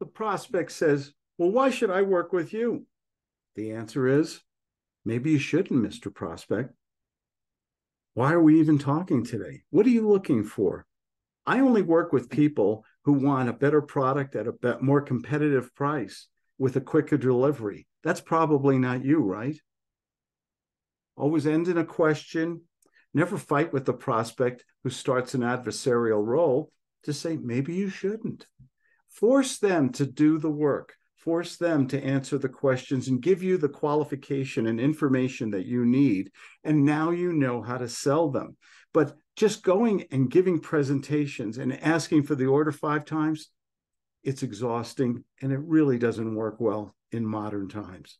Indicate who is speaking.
Speaker 1: The prospect says, Well, why should I work with you? The answer is, Maybe you shouldn't, Mr. Prospect. Why are we even talking today? What are you looking for? I only work with people who want a better product at a more competitive price with a quicker delivery. That's probably not you, right? Always end in a question. Never fight with the prospect who starts an adversarial role to say, maybe you shouldn't. Force them to do the work, force them to answer the questions and give you the qualification and information that you need. And now you know how to sell them. But just going and giving presentations and asking for the order five times, it's exhausting and it really doesn't work well in modern times.